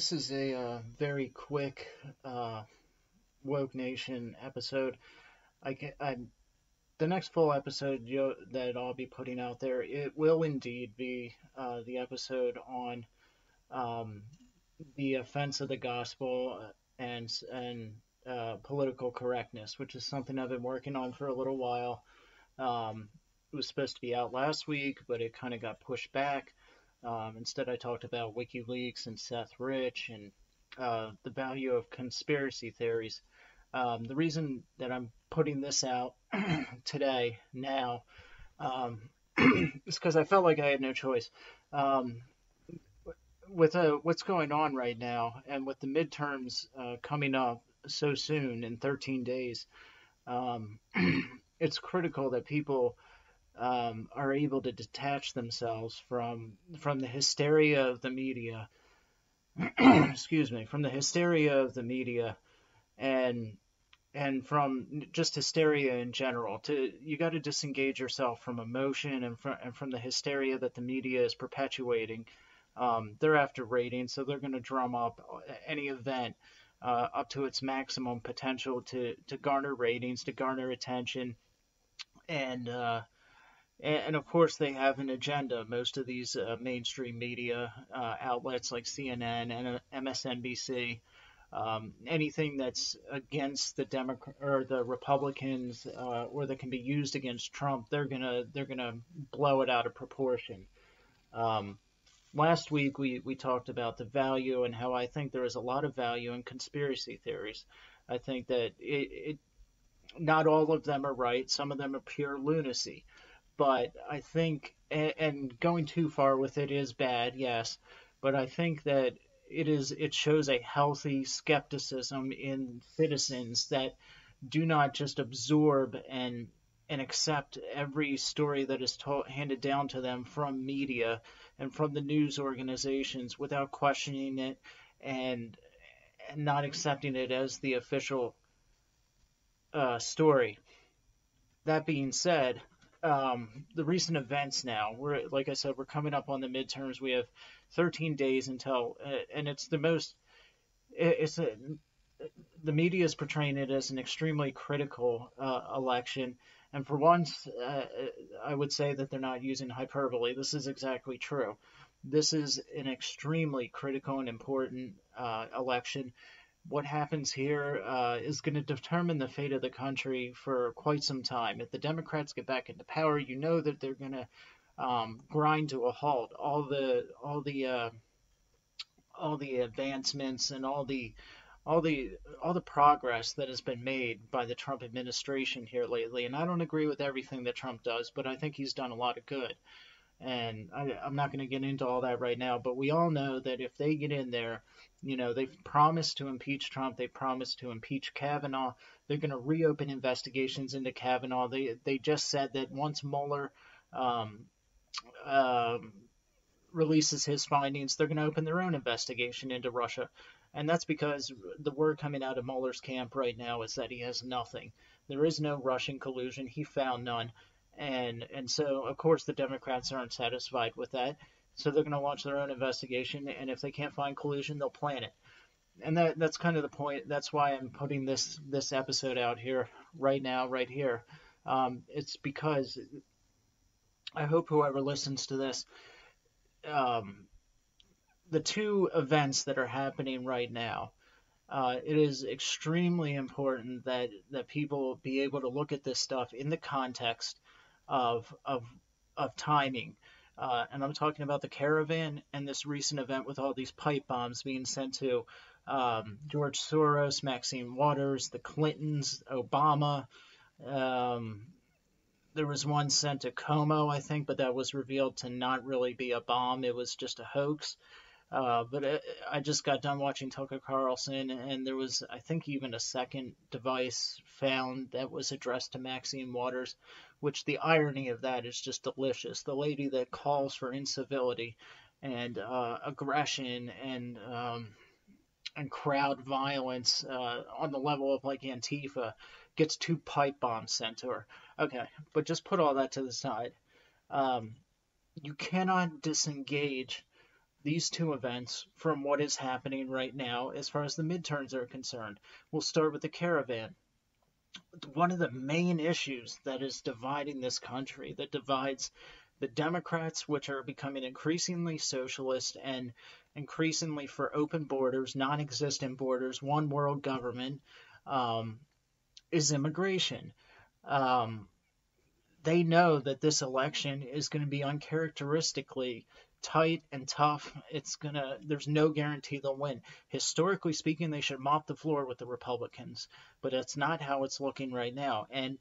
Uh, this is a uh, very quick uh, Woke Nation episode. I can, the next full episode you, that I'll be putting out there, it will indeed be uh, the episode on um, the offense of the gospel and and uh, political correctness, which is something I've been working on for a little while. Um, it was supposed to be out last week, but it kind of got pushed back. Um, instead, I talked about WikiLeaks and Seth Rich and uh, the value of conspiracy theories. Um, the reason that I'm putting this out today, now, um, is because I felt like I had no choice. Um, with uh, what's going on right now, and with the midterms uh, coming up so soon in 13 days, um, it's critical that people um, are able to detach themselves from from the hysteria of the media. excuse me, from the hysteria of the media, and and from just hysteria in general. To you got to disengage yourself from emotion and from and from the hysteria that the media is perpetuating. Um, they're after ratings, so they're going to drum up any event uh, up to its maximum potential to to garner ratings, to garner attention, and uh, and, of course, they have an agenda. Most of these uh, mainstream media uh, outlets like CNN and uh, MSNBC, um, anything that's against the Democrat or the Republicans uh, or that can be used against Trump, they're gonna they're gonna blow it out of proportion. Um, last week we, we talked about the value and how I think there is a lot of value in conspiracy theories. I think that it, it not all of them are right. Some of them are pure lunacy but I think and going too far with it is bad, yes, but I think that it is it shows a healthy skepticism in citizens that do not just absorb and and accept every story that is told, handed down to them from media and from the news organizations without questioning it and, and not accepting it as the official uh, story. That being said, um, the recent events now. We're like I said, we're coming up on the midterms. We have 13 days until, uh, and it's the most. It's a, the media is portraying it as an extremely critical uh, election, and for once, uh, I would say that they're not using hyperbole. This is exactly true. This is an extremely critical and important uh, election what happens here uh, is going to determine the fate of the country for quite some time. If the Democrats get back into power, you know that they're going to um, grind to a halt all the all the uh, all the advancements and all the all the all the progress that has been made by the Trump administration here lately. And I don't agree with everything that Trump does, but I think he's done a lot of good. And I, I'm not going to get into all that right now, but we all know that if they get in there, you know, they've promised to impeach Trump. They promised to impeach Kavanaugh. They're going to reopen investigations into Kavanaugh. They they just said that once Mueller um, uh, releases his findings, they're going to open their own investigation into Russia. And that's because the word coming out of Mueller's camp right now is that he has nothing. There is no Russian collusion. He found none. And and so of course the Democrats aren't satisfied with that. So they're going to launch their own investigation, and if they can't find collusion, they'll plan it. And that that's kind of the point. That's why I'm putting this this episode out here right now, right here. Um, it's because I hope whoever listens to this, um, the two events that are happening right now, uh, it is extremely important that that people be able to look at this stuff in the context of of of timing. Uh, and I'm talking about the caravan and this recent event with all these pipe bombs being sent to um, George Soros, Maxine Waters, the Clintons, Obama. Um, there was one sent to Cuomo, I think, but that was revealed to not really be a bomb. It was just a hoax. Uh, but I just got done watching Tucker Carlson, and there was, I think, even a second device found that was addressed to Maxine Waters, which the irony of that is just delicious. The lady that calls for incivility and uh, aggression and um, and crowd violence uh, on the level of like Antifa gets two pipe bombs sent to her. Okay, but just put all that to the side. Um, you cannot disengage these two events from what is happening right now as far as the midterms are concerned. We'll start with the caravan. One of the main issues that is dividing this country, that divides the Democrats, which are becoming increasingly socialist and increasingly for open borders, non existent borders, one world government, um, is immigration. Um, they know that this election is going to be uncharacteristically tight and tough. It's gonna. There's no guarantee they'll win. Historically speaking, they should mop the floor with the Republicans, but that's not how it's looking right now. And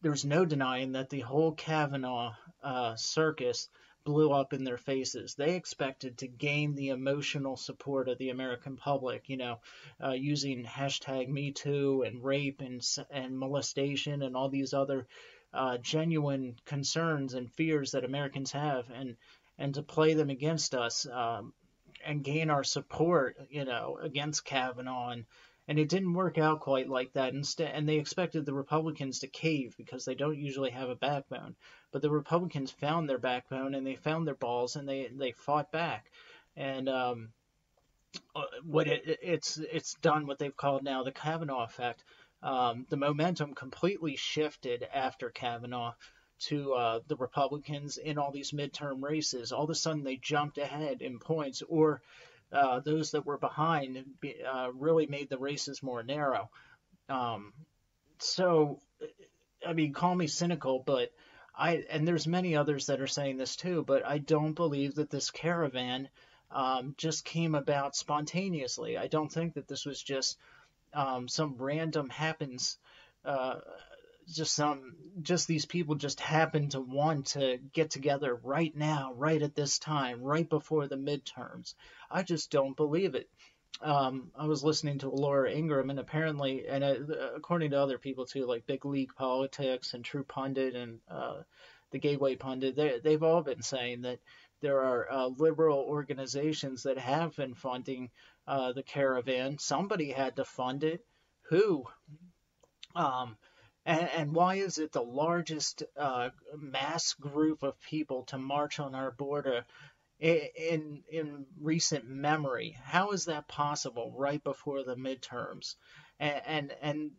there's no denying that the whole Kavanaugh uh, circus blew up in their faces. They expected to gain the emotional support of the American public, you know, uh, using hashtag Me Too and rape and and molestation and all these other uh, genuine concerns and fears that Americans have, and and to play them against us um, and gain our support, you know, against Kavanaugh. And, and it didn't work out quite like that. Instead, and they expected the Republicans to cave because they don't usually have a backbone. But the Republicans found their backbone and they found their balls and they they fought back. And um, uh, what it, it's it's done what they've called now the Kavanaugh effect. Um, the momentum completely shifted after Kavanaugh to uh, the Republicans in all these midterm races. All of a sudden, they jumped ahead in points, or uh, those that were behind uh, really made the races more narrow. Um, so, I mean, call me cynical, but I and there's many others that are saying this too, but I don't believe that this caravan um, just came about spontaneously. I don't think that this was just um, some random happens uh, just some just these people just happen to want to get together right now, right at this time, right before the midterms. I just don't believe it. Um, I was listening to Laura Ingraham, and apparently, and uh, according to other people too, like Big League Politics and True Pundit and uh, the Gateway Pundit, they, they've all been saying that there are uh, liberal organizations that have been funding uh, the caravan. Somebody had to fund it. Who? Um, and, and why is it the largest uh, mass group of people to march on our border in in recent memory? How is that possible right before the midterms? And and and,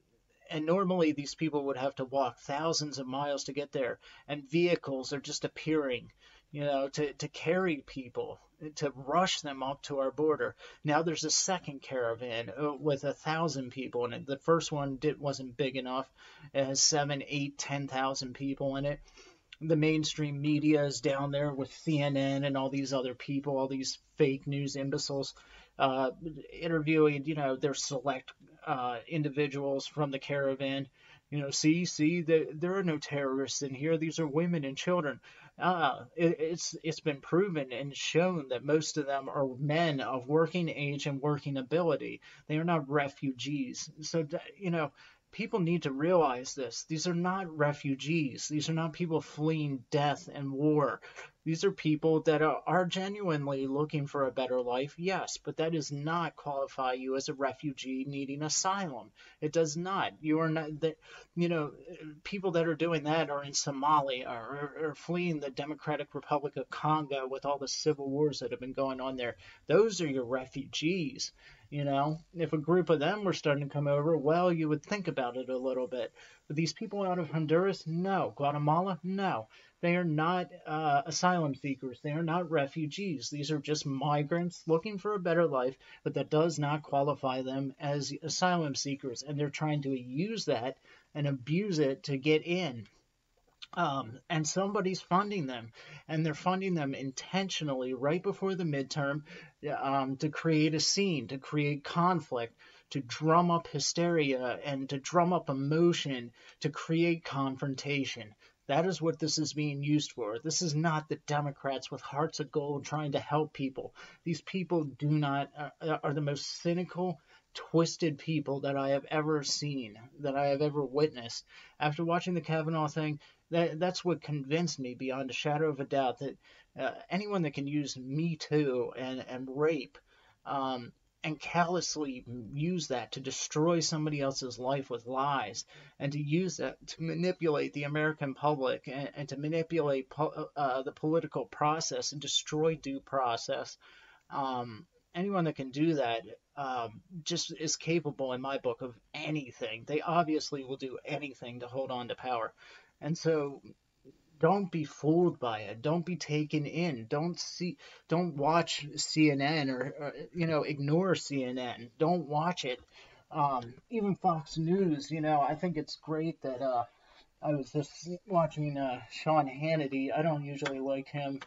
and normally these people would have to walk thousands of miles to get there, and vehicles are just appearing you know, to, to carry people, to rush them up to our border. Now there's a second caravan uh, with a thousand people in it. The first one did, wasn't big enough. It has seven, eight, ten thousand people in it. The mainstream media is down there with CNN and all these other people, all these fake news imbeciles, uh, interviewing, you know, their select uh, individuals from the caravan. You know, see, see, there, there are no terrorists in here. These are women and children uh, it, it's it's been proven and shown that most of them are men of working age and working ability. They are not refugees. So you know, people need to realize this. These are not refugees. These are not people fleeing death and war. These are people that are, genuinely looking for a better life, yes, but that does not qualify you as a refugee needing asylum. It does not. You are not that. You know, people that are doing that are in Somalia or, or fleeing the Democratic Republic of Congo with all the civil wars that have been going on there. Those are your refugees. You know, if a group of them were starting to come over, well, you would think about it a little bit. But these people out of Honduras, no. Guatemala, no. They are not uh, asylum seekers. They are not refugees. These are just migrants looking for a better life, but that does not qualify them as asylum seekers. And they're trying to use that and abuse it to get in. Um, and somebody's funding them, and they're funding them intentionally right before the midterm um, to create a scene, to create conflict, to drum up hysteria, and to drum up emotion, to create confrontation. That is what this is being used for. This is not the Democrats with hearts of gold trying to help people. These people do not uh, are the most cynical, twisted people that I have ever seen, that I have ever witnessed. After watching the Kavanaugh thing, that that's what convinced me beyond a shadow of a doubt that uh, anyone that can use Me Too and and rape um, and callously use that to destroy somebody else's life with lies and to use that to manipulate the American public and, and to manipulate po- uh, the political process and destroy due process. Um, anyone that can do that um, just is capable, in my book, of anything. They obviously will do anything to hold on to power. And so don't be fooled by it. Don't be taken in. Don't see, don't watch CNN or, or you know, ignore CNN. Don't watch it. Um, even Fox News, you know, I think it's great that uh, I was just watching uh, Sean Hannity. I don't usually like him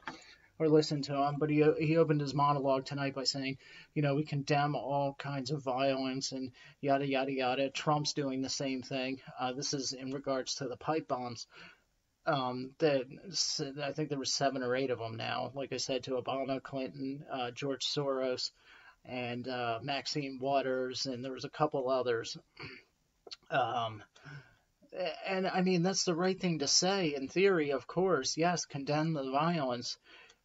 or listen to him, but he he opened his monologue tonight by saying, you know, we condemn all kinds of violence and yada yada yada. Trump's doing the same thing. Uh, this is in regards to the pipe bombs um, that I think there were seven or eight of them now. Like I said, to Obama, Clinton, uh, George Soros, and uh, Maxine Waters, and there was a couple others. Um, and I mean, that's the right thing to say in theory, of course. Yes, condemn the violence.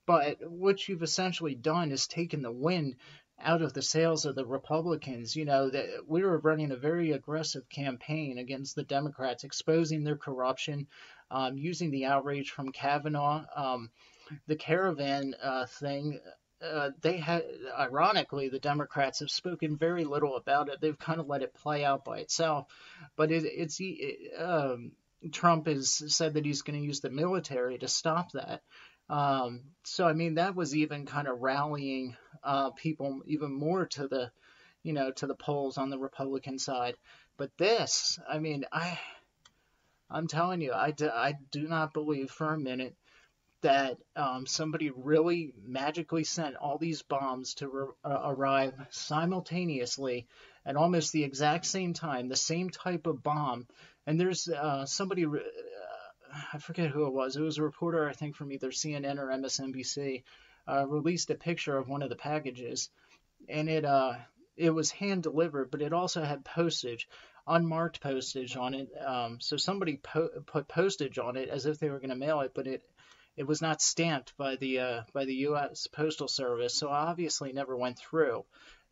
But what you've essentially done is taken the wind out of the sails of the Republicans. You know, that we were running a very aggressive campaign against the Democrats, exposing their corruption, um, using the outrage from Kavanaugh, um, the caravan uh, thing. Uh, they had, ironically, the Democrats have spoken very little about it. They've kind of let it play out by itself. But it, it's it, um, Trump has said that he's going to use the military to stop that. Um, so I mean, that was even kind of rallying uh, people even more to the, you know, to the polls on the Republican side. But this, I mean, I I'm telling you, I do, I do not believe for a minute that um, somebody really magically sent all these bombs to re- uh, arrive simultaneously at almost the exact same time, the same type of bomb. And there's uh, somebody, uh, I forget who it was, it was a reporter, I think, from either CNN or MSNBC, uh, released a picture of one of the packages. And it, uh, it was hand delivered, but it also had postage unmarked postage on it. Um, so somebody po- put postage on it as if they were going to mail it, but it it was not stamped by the uh, by the U.S. Postal Service, so obviously never went through.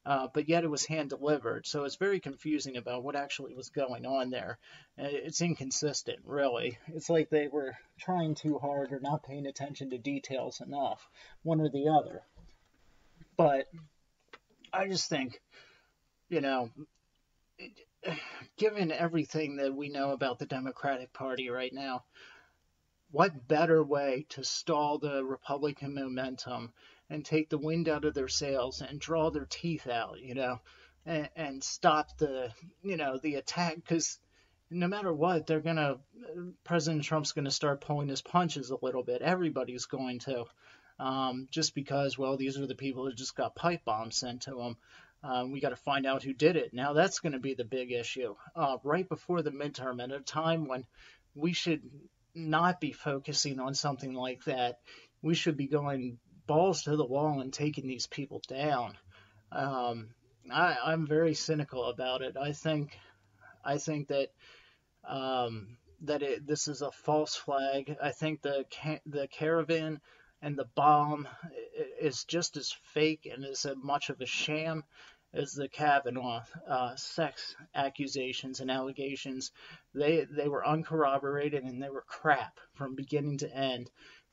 Uh, but yet it was hand delivered, so it's very confusing about what actually was going on there. It's inconsistent, really. It's like they were trying too hard or not paying attention to details enough, one or the other. But I just think, you know, given everything that we know about the Democratic Party right now, what better way to stall the Republican momentum and take the wind out of their sails and draw their teeth out, you know, and, and stop the, you know, the attack? Because no matter what, they're gonna, President Trump's gonna start pulling his punches a little bit. Everybody's going to, um, just because, well, these are the people who just got pipe bombs sent to them. Um, we got to find out who did it. Now that's going to be the big issue. Uh, right before the midterm, at a time when we should not be focusing on something like that, we should be going balls to the wall and taking these people down. Um, I, am very cynical about it. I think, I think that um, that it, this is a false flag. I think the the caravan and the bomb is just as fake and as much of a sham as the Kavanaugh uh, sex accusations and allegations. They they were uncorroborated and they were crap from beginning to end.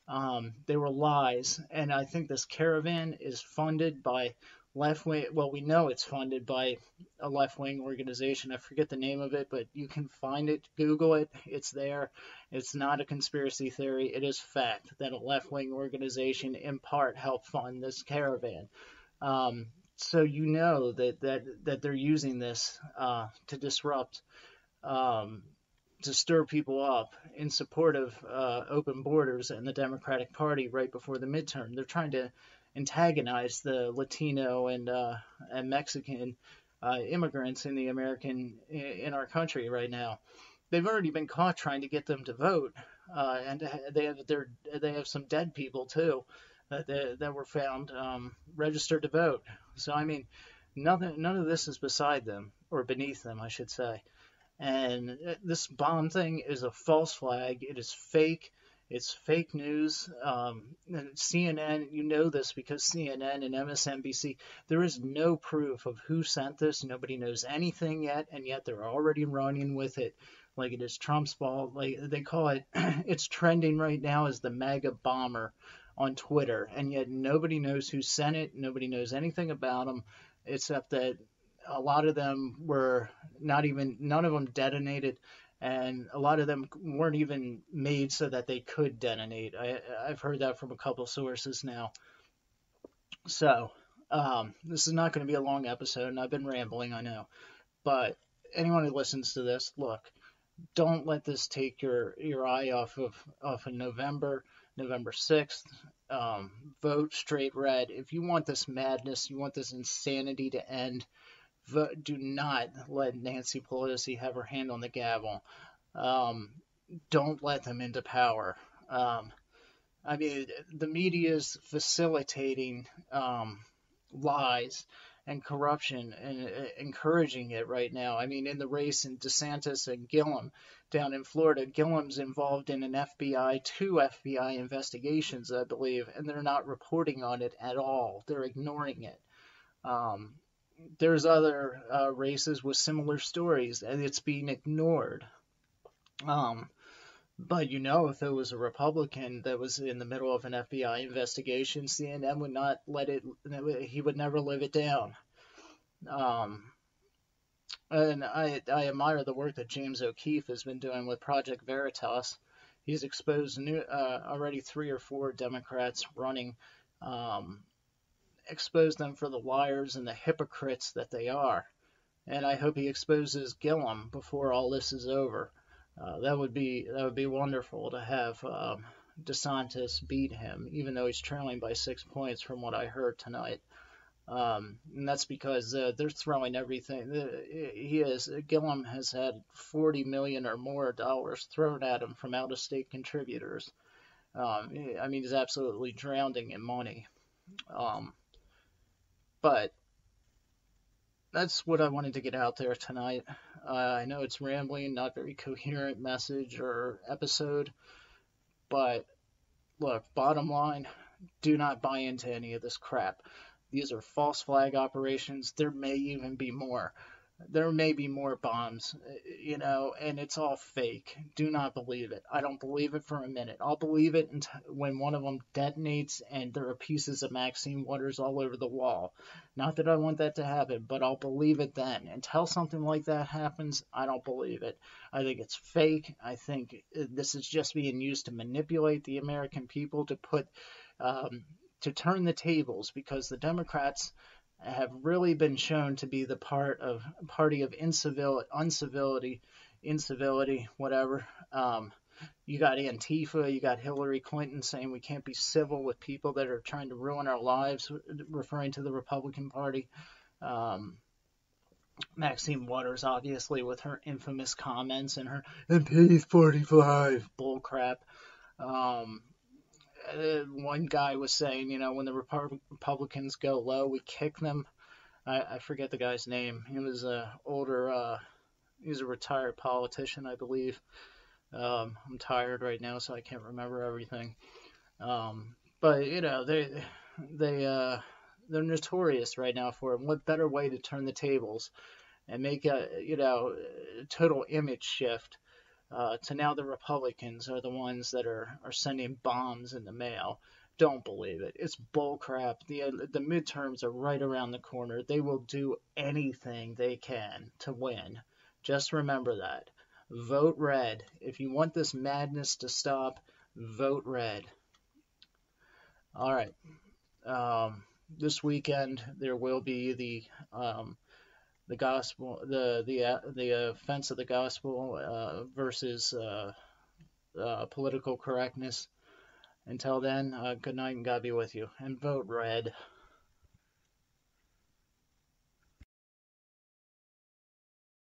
Um, they were lies, and I think this caravan is funded by left wing. Well, we know it's funded by a left wing organization. I forget the name of it, but you can find it. Google it. It's there. It's not a conspiracy theory. It is fact that a left wing organization, in part, helped fund this caravan. Um, so you know that that that they're using this uh, to disrupt. Um, to stir people up in support of uh, open borders and the Democratic Party right before the midterm. They're trying to antagonize the Latino and uh, and Mexican uh, immigrants in the American in our country right now. They've already been caught trying to get them to vote, uh, and they have they have some dead people too that they, that were found um, registered to vote. So I mean, nothing none of this is beside them or beneath them, I should say. And this bomb thing is a false flag. It is fake. It's fake news. Um, CNN, you know this because CNN and MSNBC, there is no proof of who sent this. Nobody knows anything yet, and yet they're already running with it like it is Trump's fault. Like they call it, it's trending right now as the MAGA bomber on Twitter, and yet nobody knows who sent it. Nobody knows anything about them, except that a lot of them were not even, none of them detonated and a lot of them weren't even made so that they could detonate. I, I've heard that from a couple sources now. So, um, this is not going to be a long episode, and I've been rambling, I know. But anyone who listens to this, look, don't let this take your, your eye off of off of November, November 6th. Um, vote straight red. If you want this madness, you want this insanity to end, do not let Nancy Pelosi have her hand on the gavel. Um, don't let them into power. Um, I mean, the media is facilitating um, lies and corruption and uh, encouraging it right now. I mean, in the race in DeSantis and Gillum down in Florida, Gillum's involved in an FBI, two FBI investigations, I believe, and they're not reporting on it at all. They're ignoring it. Um, there's other uh, races with similar stories, and it's being ignored. Um, but you know, if it was a Republican that was in the middle of an FBI investigation, CNN would not let it. He would never live it down. Um, and I I admire the work that James O'Keefe has been doing with Project Veritas. He's exposed new uh, already three or four Democrats running um, expose them for the liars and the hypocrites that they are. And I hope he exposes Gillum before all this is over. Uh, that would be that would be wonderful to have um, DeSantis beat him, even though he's trailing by six points from what I heard tonight. Um, and that's because uh, they're throwing everything. He is Gillum has had 40 million or more dollars thrown at him from out-of-state contributors. Um, I mean, he's absolutely drowning in money. Um, but that's what I wanted to get out there tonight. Uh, I know it's rambling, not very coherent message or episode, but look, bottom line, do not buy into any of this crap. These are false flag operations. There may even be more there may be more bombs, you know, and it's all fake. Do not believe it. I don't believe it for a minute. I'll believe it when one of them detonates and there are pieces of Maxine Waters all over the wall. Not that I want that to happen, but I'll believe it then. Until something like that happens, I don't believe it. I think it's fake. I think this is just being used to manipulate the American people to put, um, to turn the tables because the Democrats have really been shown to be the part of party of incivility, uncivility, incivility, whatever. Um, you got Antifa, you got Hillary Clinton saying we can't be civil with people that are trying to ruin our lives, referring to the Republican Party. Um, Maxine Waters, obviously, with her infamous comments and her MP 45 bullcrap. Um, uh, one guy was saying, you know, when the Republicans go low, we kick them. I, I forget the guy's name. He was a older, uh, he was a retired politician, I believe. Um, I'm tired right now, so I can't remember everything. Um, but you know, they they uh, they're notorious right now for it. What better way to turn the tables and make a you know total image shift uh, to now the Republicans are the ones that are, are sending bombs in the mail. Don't believe it. It's bullcrap. The uh, the midterms are right around the corner. They will do anything they can to win. Just remember that. Vote red. If you want this madness to stop, vote red. All right. Um, this weekend there will be the um, the gospel, the the uh, the offense of the gospel uh, versus uh, uh political correctness. Until then, good night and God be with you. And vote red.